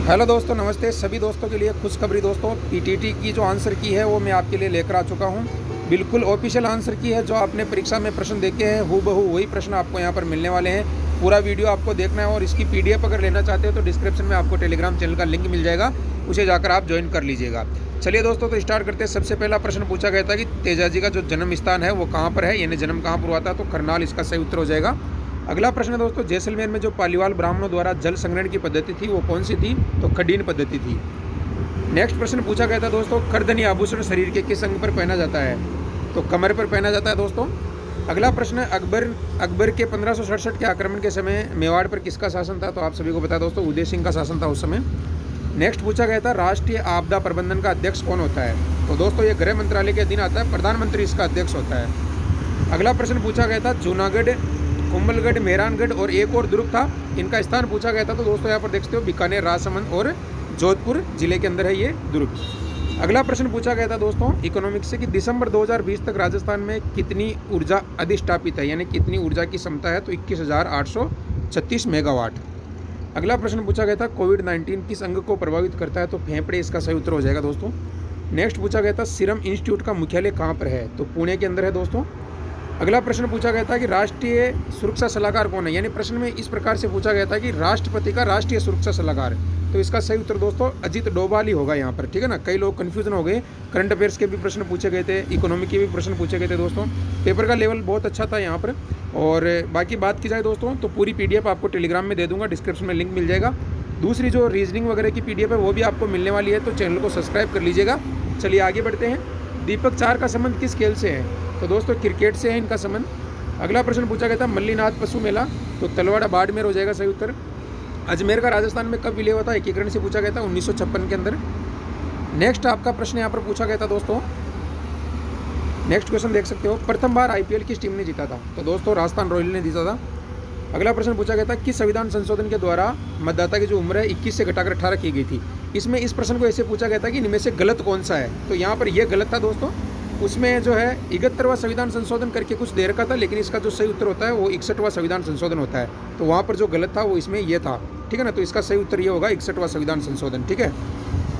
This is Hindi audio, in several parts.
हेलो दोस्तों, नमस्ते सभी दोस्तों के लिए खुशखबरी दोस्तों। पीटीटी की जो आंसर की है वो मैं आपके लिए लेकर आ चुका हूँ। बिल्कुल ऑफिशियल आंसर की है जो आपने परीक्षा में प्रश्न देखे हैं हु बहू वही प्रश्न आपको यहाँ पर मिलने वाले हैं। पूरा वीडियो आपको देखना है और इसकी पीडीएफ अगर लेना चाहते हो तो डिस्क्रिप्शन में आपको टेलीग्राम चैनल का लिंक मिल जाएगा। उसे जाकर आप ज्वाइन कर लीजिएगा। चलिए दोस्तों तो स्टार्ट करते हैं। सबसे पहला प्रश्न पूछा गया था कि तेजाजी का जो जन्म स्थान है वो कहाँ पर है? यानी जन्म कहाँ पर हुआ था? तो करनाल इसका सही उत्तर हो जाएगा। अगला प्रश्न है दोस्तों, जैसलमेर में जो पालीवाल ब्राह्मणों द्वारा जल संग्रहण की पद्धति थी, वो कौन सी थी? तो खडीन पद्धति थी। नेक्स्ट प्रश्न पूछा गया था दोस्तों करधनी आभूषण शरीर के किस अंग पर पहना जाता है? तो कमर पर पहना जाता है दोस्तों। अगला प्रश्न है, अकबर अकबर के पंद्रह के आक्रमण के समय मेवाड़ पर किसका शासन था? तो आप सभी को पता दोस्तों, उदय सिंह का शासन था उस समय। नेक्स्ट पूछा गया था, राष्ट्रीय आपदा प्रबंधन का अध्यक्ष कौन होता है? तो दोस्तों, ये गृह मंत्रालय के अधीन आता है, प्रधानमंत्री इसका अध्यक्ष होता है। अगला प्रश्न पूछा गया था, जूनागढ़ कुंभलगढ़, मेहरानगढ़ और एक और दुर्ग था। इनका स्थान पूछा गया था तो दोस्तों यहाँ पर देखते हो, बीकानेर, राजसमंद और जोधपुर ज़िले के अंदर है ये दुर्ग। अगला प्रश्न पूछा गया था दोस्तों इकोनॉमिक्स से कि दिसंबर 2020 तक राजस्थान में कितनी ऊर्जा अधिष्ठापित है? यानी कितनी ऊर्जा की क्षमता है? तो इक्कीस मेगावाट। अगला प्रश्न पूछा गया था, कोविड 19 किस अंग को प्रभावित करता है? तो फेफड़े इसका सही उत्तर हो जाएगा दोस्तों। नेक्स्ट पूछा गया था, सीरम इंस्टीट्यूट का मुख्यालय कहाँ पर है? तो पुणे के अंदर है दोस्तों। अगला प्रश्न पूछा गया था कि राष्ट्रीय सुरक्षा सलाहकार कौन है? यानी प्रश्न में इस प्रकार से पूछा गया था कि राष्ट्रपति का राष्ट्रीय सुरक्षा सलाहकार। तो इसका सही उत्तर दोस्तों अजीत डोभाल ही होगा यहाँ पर, ठीक है ना? कई लोग कन्फ्यूज़न हो गए। करंट अफेयर्स के भी प्रश्न पूछे गए थे इकोनॉमी के भी प्रश्न पूछे गए थे दोस्तों। पेपर का लेवल बहुत अच्छा था यहाँ पर। और बाकी बात की जाए दोस्तों तो पूरी पीडीएफ आपको टेलीग्राम में दे दूँगा डिस्क्रिप्शन में लिंक मिल जाएगा। दूसरी जो रीजनिंग वगैरह की पीडीएफ है, वो भी आपको मिलने वाली है तो चैनल को सब्सक्राइब कर लीजिएगा। चलिए आगे बढ़ते हैं। दीपक चार का संबंध किस खेल से है? तो दोस्तों, क्रिकेट से है इनका संबंध। अगला प्रश्न पूछा गया था, मल्लीनाथ पशु मेला तो तलवाड़ा बाड़मेर हो जाएगा सही उत्तर? अजमेर का राजस्थान में कब विलय हुआ था? एकीकरण से पूछा गया था, उन्नीस सौ छप्पन के अंदर। नेक्स्ट आपका प्रश्न यहाँ पर पूछा गया था, दोस्तों। नेक्स्ट क्वेश्चन देख सकते हो। प्रथम बार आईपीएल किस टीम ने जीता था? तो दोस्तों, राजस्थान रॉयल ने जीता था। अगला प्रश्न पूछा गया था, किस संविधान संशोधन के द्वारा मतदाता की जो उम्र है 21 से घटाकर 18 की गई थी? इसमें इस प्रश्न को ऐसे पूछा गया था कि इनमें से गलत कौन सा है? तो यहाँ पर यह गलत था, दोस्तों। उसमें जो है इकहत्तरवा संविधान संशोधन करके कुछ देर का था, लेकिन इसका जो सही उत्तर होता है वो इकसठवा संविधान संशोधन होता है। तो वहाँ पर जो गलत था वो इसमें यह था। ठीक है ना? तो इसका सही उत्तर ये होगा, इकसठवा संविधान संशोधन। ठीक है?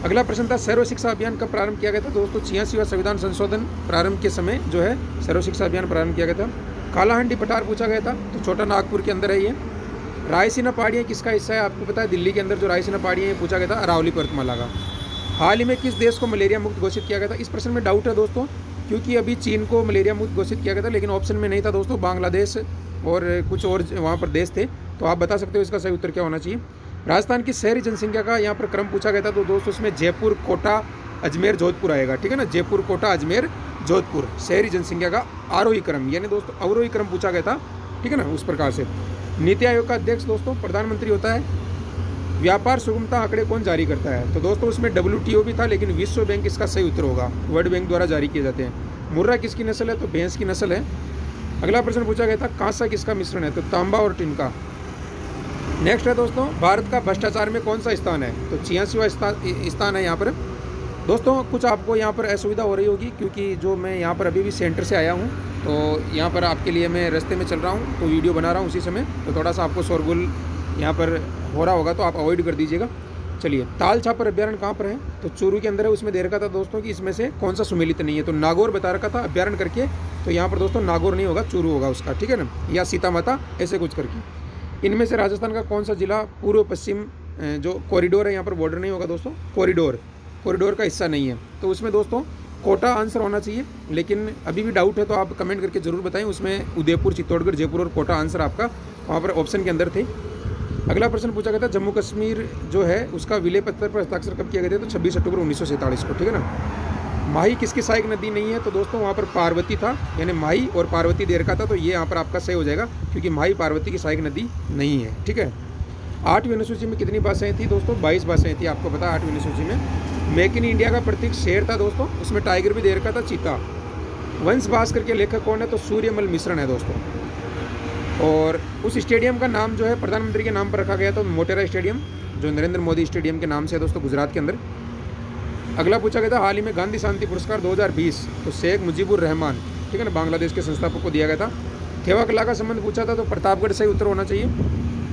अगला प्रश्न था सर्व शिक्षा अभियान कब प्रारंभ किया गया था? दोस्तों, छियासीवा संविधान संशोधन प्रारंभ के समय जो है सर्व शिक्षा अभियान प्रारंभ किया गया था। कालाहंडी पठार पूछा गया था तो छोटा नागपुर के अंदर है ये। रायसीना पहाड़ियाँ किसका हिस्सा है? आपको पता है, दिल्ली के अंदर जो रायसीना पहाड़ियाँ पूछा गया था, अरावली पर्वतमाला का। हाल ही में किस देश को मलेरिया मुक्त घोषित किया गया था? इस प्रश्न में डाउट है दोस्तों। क्योंकि अभी चीन को मलेरिया मुक्त घोषित किया गया था, लेकिन ऑप्शन में नहीं था दोस्तों, बांग्लादेश और कुछ और वहाँ पर देश थे। तो आप बता सकते हो इसका सही उत्तर क्या होना चाहिए? राजस्थान की शहरी जनसंख्या का यहाँ पर क्रम पूछा गया था तो दोस्तों उसमें जयपुर, कोटा, अजमेर, जोधपुर आएगा, ठीक है ना? जयपुर, कोटा, अजमेर, जोधपुर, शहरी जनसंख्या का आरोही क्रम, यानी दोस्तों अवरोही क्रम पूछा गया था, ठीक है ना? उस प्रकार से। नीति आयोग का अध्यक्ष दोस्तों, प्रधानमंत्री होता है व्यापार सुगमता आंकड़े कौन जारी करता है? तो दोस्तों, उसमें WTO भी था, लेकिन विश्व बैंक इसका सही उत्तर होगा। वर्ल्ड बैंक द्वारा जारी किए जाते हैं। मुर्रा किसकी नस्ल है? तो भैंस की नस्ल है। अगला प्रश्न पूछा गया था, कांसा किसका मिश्रण है? तो तांबा और टिनका नेक्स्ट है दोस्तों, भारत का भ्रष्टाचार में कौन सा स्थान है? तो छियासीवा स्थान है यहाँ पर। दोस्तों, कुछ आपको यहाँ पर असुविधा हो रही होगी, क्योंकि जो मैं यहाँ पर अभी भी सेंटर से आया हूँ तो यहाँ पर आपके लिए मैं रास्ते में चल रहा हूँ तो वीडियो बना रहा हूँ उसी समय। तो थोड़ा सा आपको शोरगुल यहाँ पर हो रहा होगा तो आप अवॉइड कर दीजिएगा। चलिए, ताल छापर अभ्यारण कहाँ पर है? तो चूरू के अंदर है, उसमें दे रखा था दोस्तों कि इसमें से कौन सा सुमेलित नहीं है। तो नागौर बता रखा था अभ्यारण करके तो यहाँ पर दोस्तों नागौर नहीं होगा, चूरू होगा उसका, ठीक है ना? या सीता माता ऐसे कुछ करके। इनमें से राजस्थान का कौन सा जिला पूर्व पश्चिम जो कॉरिडोर है, यहाँ पर बॉर्डर नहीं होगा दोस्तों कॉरिडोर कॉरिडोर का हिस्सा नहीं है। तो उसमें दोस्तों कोटा आंसर होना चाहिए, लेकिन अभी भी डाउट है तो आप कमेंट करके ज़रूर बताएँ। उसमें उदयपुर, चित्तौड़गढ़, जयपुर और कोटा आंसर आपका वहाँ पर ऑप्शन के अंदर थे। अगला प्रश्न पूछा गया था, जम्मू कश्मीर जो है, उसका विलय पत्र पर हस्ताक्षर कब किया गया था? तो छब्बीस अक्टूबर उन्नीस को, ठीक है ना? माही किसकी सहायक नदी नहीं है? तो दोस्तों, वहाँ पर पार्वती था, यानी माही और पार्वती देर का था तो ये यहाँ पर आपका सही हो जाएगा, क्योंकि माही पार्वती की सहायक नदी नहीं है, ठीक है? आठवीं अनुसूची में कितनी भाषाएँ थी दोस्तों? बाईस भाषाएँ थी, आपको पता आठवीं अनुसूची में। मेक इन इंडिया का प्रतीक शेर था दोस्तों, उसमें टाइगर भी देर का था, चीता। वंश भास्कर के लेखक कौन है? तो सूर्यमल मिश्रण है दोस्तों। और उस स्टेडियम का नाम जो है प्रधानमंत्री के नाम पर रखा गया था, मोटेरा स्टेडियम, जो नरेंद्र मोदी स्टेडियम के नाम से है दोस्तों गुजरात के अंदर। अगला पूछा गया था, हाल ही में गांधी शांति पुरस्कार 2020 तो शेख मुजीबुर रहमान, ठीक है ना, बांग्लादेश के संस्थापक को दिया गया था। थेवा कला का संबंध पूछा था तो प्रतापगढ़ से उत्तर होना चाहिए।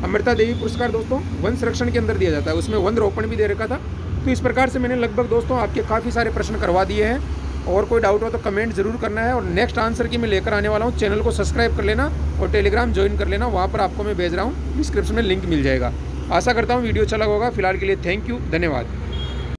अमृता देवी पुरस्कार दोस्तों, वन संरक्षण के अंदर दिया जाता है, उसमें वन रोपण भी दे रखा था। तो इस प्रकार से मैंने लगभग दोस्तों आपके काफ़ी सारे प्रश्न करवा दिए हैं। और कोई डाउट हो तो कमेंट ज़रूर करना है और नेक्स्ट आंसर की मैं लेकर आने वाला हूँ। चैनल को सब्सक्राइब कर लेना और टेलीग्राम ज्वाइन कर लेना। वहाँ पर आपको मैं भेज रहा हूँ। डिस्क्रिप्शन में लिंक मिल जाएगा। आशा करता हूँ वीडियो अच्छा लगा होगा। फ़िलहाल के लिए थैंक यू धन्यवाद।